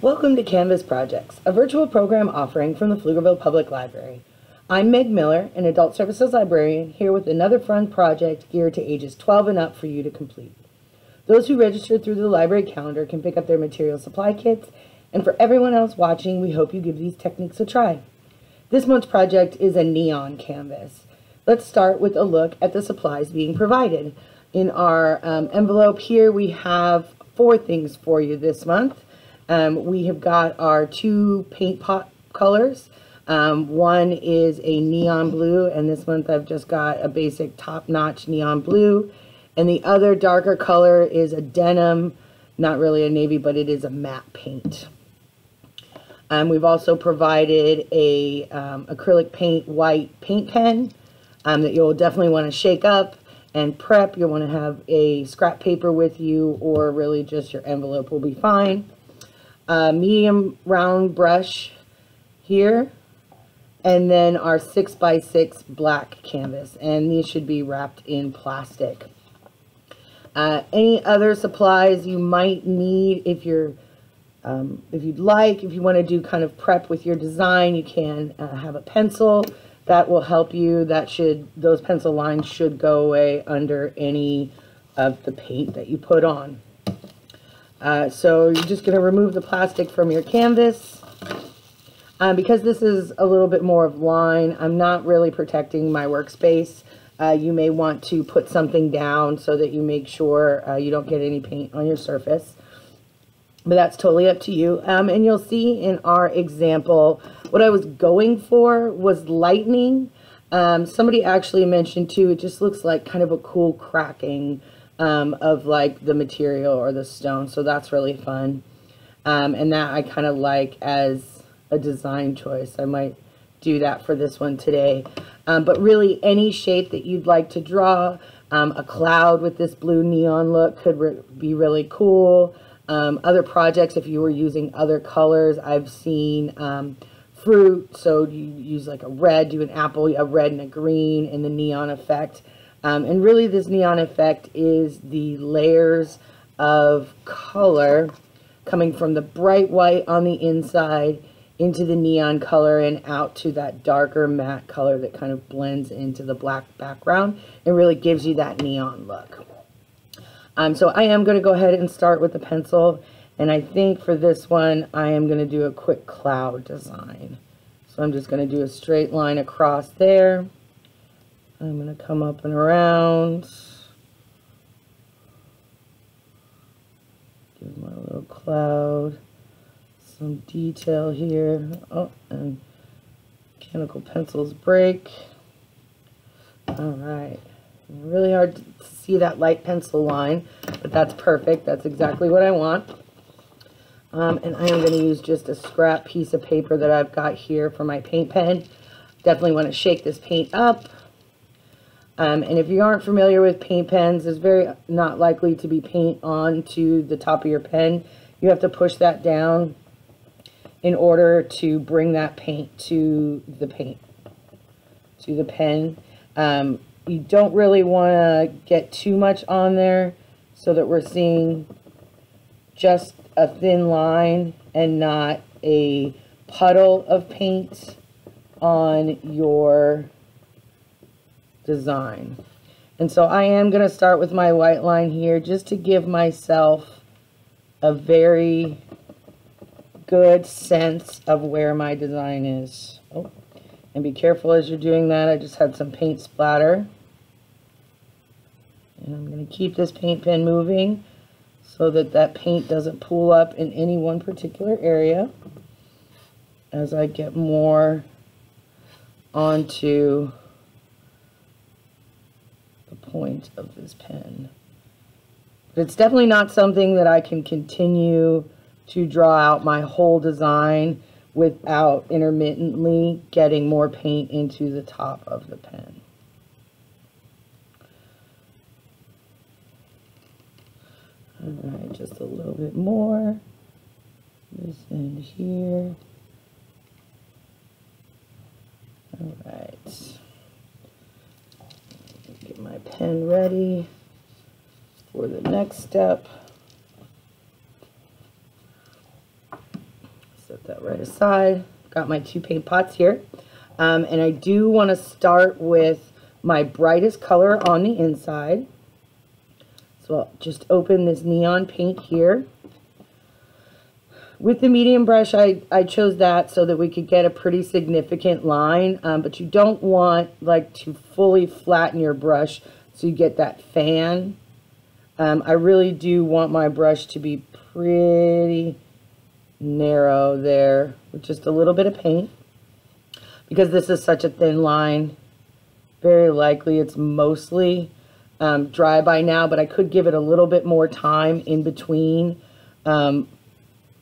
Welcome to Canvas Projects, a virtual program offering from the Pflugerville Public Library. I'm Meg Miller, an Adult Services Librarian, here with another fun project geared to ages 12 and up for you to complete. Those who registered through the library calendar can pick up their material supply kits, and for everyone else watching, we hope you give these techniques a try. This month's project is a neon canvas. Let's start with a look at the supplies being provided. In our um, envelope here, we have four things for you this month. Um, we have got our two paint pot colors. Um, one is a neon blue, and this month I've just got a basic top-notch neon blue. And the other darker color is a denim, not really a navy, but it is a matte paint. Um, we've also provided a um, acrylic paint white paint pen um, that you'll definitely want to shake up and prep. You'll want to have a scrap paper with you or really just your envelope will be fine. Medium round brush here and then our 6 by 6 black canvas and these should be wrapped in plastic. Uh, any other supplies you might need if you're um, if you'd like, if you want to do kind of prep with your design, you can uh, have a pencil. That will help you. That should, those pencil lines should go away under any of the paint that you put on. Uh, so you're just going to remove the plastic from your canvas. Um, because this is a little bit more of line, I'm not really protecting my workspace. Uh, you may want to put something down so that you make sure uh, you don't get any paint on your surface but that's totally up to you. Um, and you'll see in our example, what I was going for was lightning. Um, somebody actually mentioned too, it just looks like kind of a cool cracking um, of like the material or the stone. So that's really fun. Um, and that I kind of like as a design choice. I might do that for this one today. Um, but really any shape that you'd like to draw, um, a cloud with this blue neon look could re be really cool. Um, other projects, if you were using other colors, I've seen um, fruit, so you use like a red, do an apple, a red and a green, and the neon effect. Um, and really this neon effect is the layers of color coming from the bright white on the inside into the neon color and out to that darker matte color that kind of blends into the black background and really gives you that neon look. Um, so I am going to go ahead and start with the pencil. And I think for this one, I am going to do a quick cloud design. So I'm just going to do a straight line across there. I'm going to come up and around. Give my little cloud some detail here. Oh, and mechanical pencils break. All right. Really hard to see that light pencil line, but that's perfect. That's exactly what I want. Um, and I am going to use just a scrap piece of paper that I've got here for my paint pen. Definitely want to shake this paint up. Um, and if you aren't familiar with paint pens, it's very not likely to be paint on to the top of your pen. You have to push that down in order to bring that paint to the paint, to the pen. Um, you don't really want to get too much on there so that we're seeing just a thin line and not a puddle of paint on your design. And so I am going to start with my white line here just to give myself a very good sense of where my design is. Oh, and be careful as you're doing that. I just had some paint splatter. And I'm going to keep this paint pen moving so that that paint doesn't pool up in any one particular area as I get more onto point of this pen. But it's definitely not something that I can continue to draw out my whole design without intermittently getting more paint into the top of the pen. All right, just a little bit more. This end here. All right. Get my pen ready for the next step. Set that right aside. Got my two paint pots here. Um, and I do want to start with my brightest color on the inside. So I'll just open this neon paint here. With the medium brush, I, I chose that so that we could get a pretty significant line, um, but you don't want like to fully flatten your brush so you get that fan. Um, I really do want my brush to be pretty narrow there with just a little bit of paint. Because this is such a thin line, very likely it's mostly um, dry by now, but I could give it a little bit more time in between um,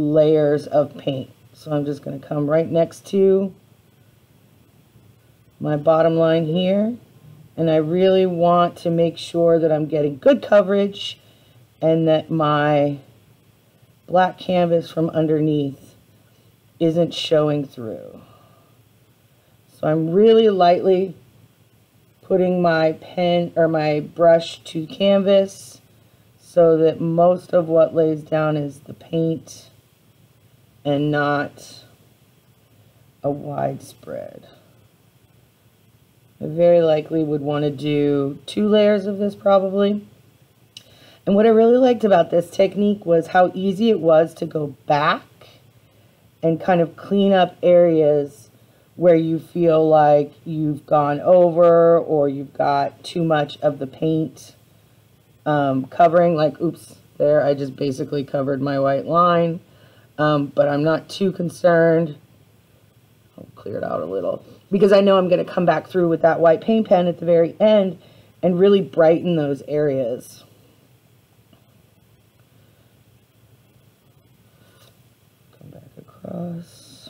layers of paint. So I'm just going to come right next to my bottom line here. And I really want to make sure that I'm getting good coverage and that my black canvas from underneath isn't showing through. So I'm really lightly putting my pen or my brush to canvas so that most of what lays down is the paint and not a widespread. I very likely would want to do two layers of this probably. And what I really liked about this technique was how easy it was to go back and kind of clean up areas where you feel like you've gone over or you've got too much of the paint um, covering. Like, oops, there I just basically covered my white line um, but I'm not too concerned. I'll clear it out a little because I know I'm going to come back through with that white paint pen at the very end and really brighten those areas. Come back across.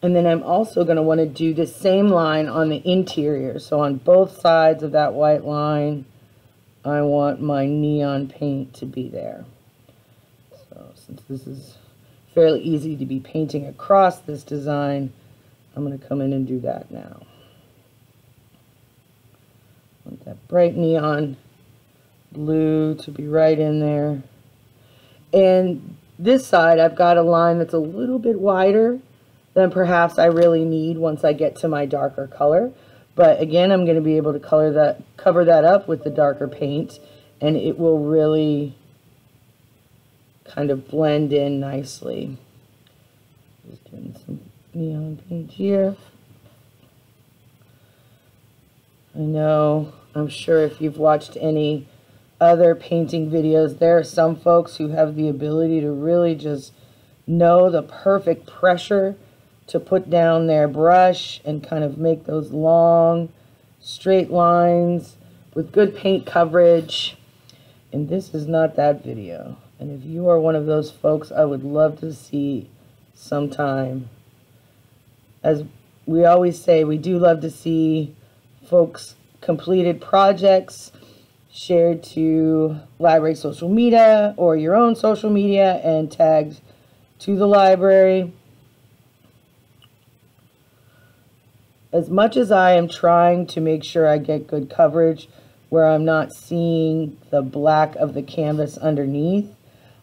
And then I'm also going to want to do the same line on the interior. So on both sides of that white line, I want my neon paint to be there. So since this is fairly easy to be painting across this design, I'm going to come in and do that now. Want that bright neon blue to be right in there. And this side, I've got a line that's a little bit wider than perhaps I really need once I get to my darker color. But again, I'm going to be able to color that, cover that up with the darker paint, and it will really kind of blend in nicely. Just doing some neon paint here. I know, I'm sure if you've watched any other painting videos, there are some folks who have the ability to really just know the perfect pressure to put down their brush and kind of make those long straight lines with good paint coverage. And this is not that video. And if you are one of those folks, I would love to see sometime. As we always say, we do love to see folks completed projects shared to library social media or your own social media and tagged to the library. As much as I am trying to make sure I get good coverage where I'm not seeing the black of the canvas underneath,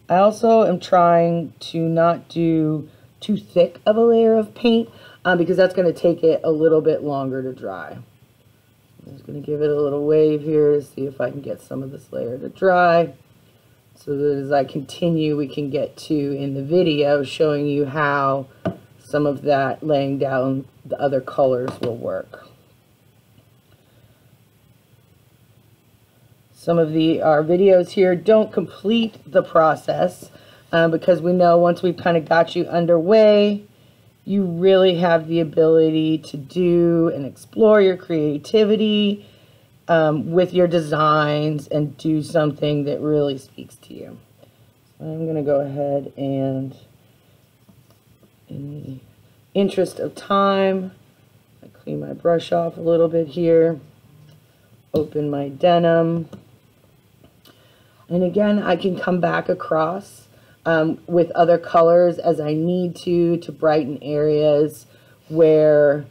I also am trying to not do too thick of a layer of paint um, because that's going to take it a little bit longer to dry. I'm just going to give it a little wave here to see if I can get some of this layer to dry so that as I continue we can get to in the video showing you how some of that laying down the other colors will work. Some of the our videos here don't complete the process um, because we know once we've kind of got you underway, you really have the ability to do and explore your creativity um, with your designs and do something that really speaks to you. So I'm going to go ahead and interest of time, I clean my brush off a little bit here, open my denim, and again, I can come back across um, with other colors as I need to, to brighten areas where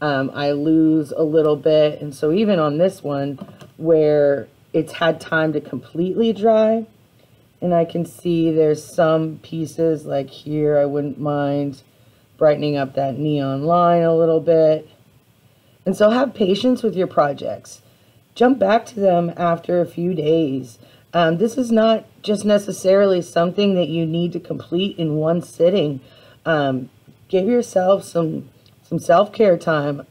um, I lose a little bit. And so even on this one, where it's had time to completely dry, And I can see there's some pieces like here I wouldn't mind brightening up that neon line a little bit. And so have patience with your projects. Jump back to them after a few days. Um, this is not just necessarily something that you need to complete in one sitting. Um, give yourself some some self-care time,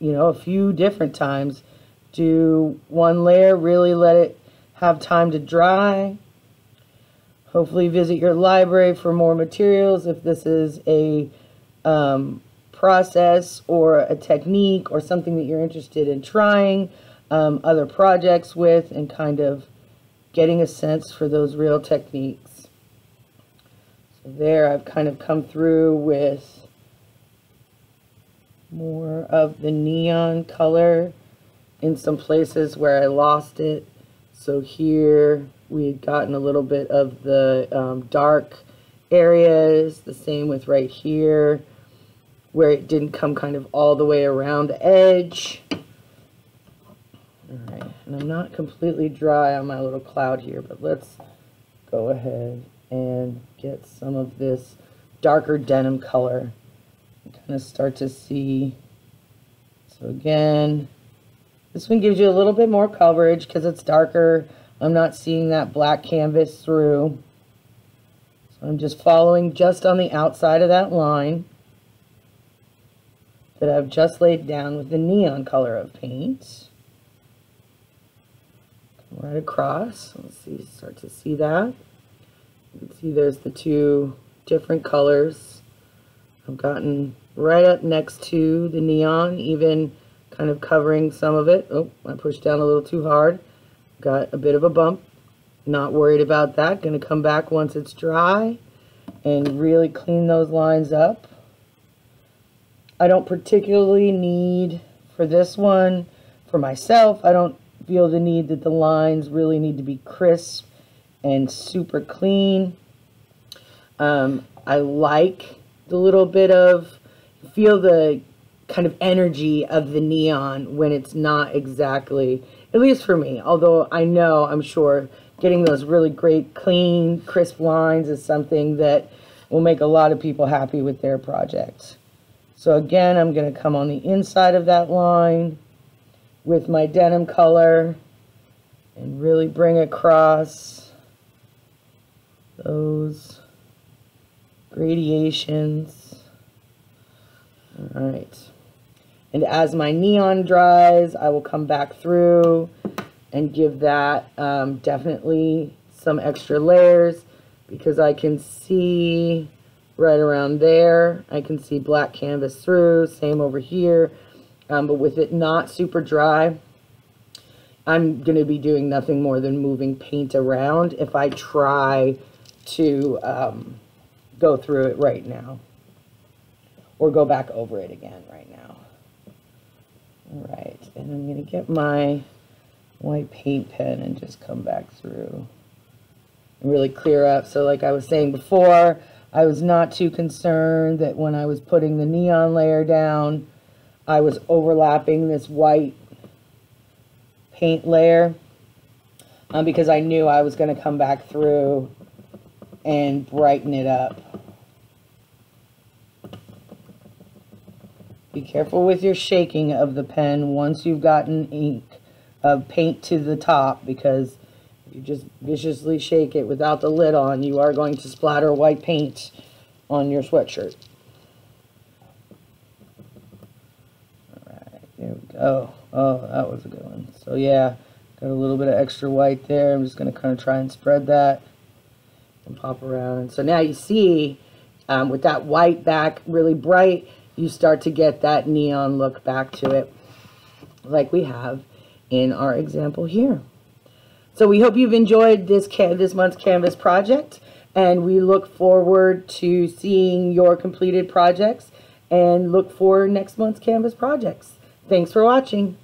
you know, a few different times. Do one layer, really let it have time to dry. Hopefully visit your library for more materials if this is a um, process or a technique or something that you're interested in trying um, other projects with and kind of getting a sense for those real techniques. So there I've kind of come through with more of the neon color in some places where I lost it. So here we had gotten a little bit of the um, dark areas, the same with right here where it didn't come kind of all the way around the edge. All right, and I'm not completely dry on my little cloud here, but let's go ahead and get some of this darker denim color. Kind of start to see. So again, this one gives you a little bit more coverage because it's darker. I'm not seeing that black canvas through. So I'm just following just on the outside of that line that I've just laid down with the neon color of paint. Right across. Let's see, start to see that. You can see there's the two different colors. I've gotten right up next to the neon, even kind of covering some of it. Oh, I pushed down a little too hard. Got a bit of a bump. Not worried about that. Going to come back once it's dry and really clean those lines up. I don't particularly need for this one, for myself, I don't feel the need that the lines really need to be crisp and super clean. Um, I like the little bit of, feel the kind of energy of the neon when it's not exactly, at least for me, although I know, I'm sure, getting those really great, clean, crisp lines is something that will make a lot of people happy with their projects. So again, I'm going to come on the inside of that line with my denim color and really bring across those gradations. All right. And as my neon dries, I will come back through and give that um, definitely some extra layers because I can see right around there. I can see black canvas through, same over here. Um, but with it not super dry, I'm going to be doing nothing more than moving paint around if I try to um, go through it right now. Or go back over it again right now. All right, and I'm going to get my white paint pen and just come back through and really clear up. So like I was saying before, I was not too concerned that when I was putting the neon layer down, I was overlapping this white paint layer um, because I knew I was going to come back through and brighten it up. Be careful with your shaking of the pen once you've gotten ink of paint to the top because you just viciously shake it without the lid on, you are going to splatter white paint on your sweatshirt. Alright, there we go. Oh, that was a good one. So yeah, got a little bit of extra white there. I'm just going to kind of try and spread that and pop around. And so now you see, um, with that white back really bright, you start to get that neon look back to it like we have in our example here. So we hope you've enjoyed this this month's Canvas project, and we look forward to seeing your completed projects and look for next month's Canvas projects. Thanks for watching.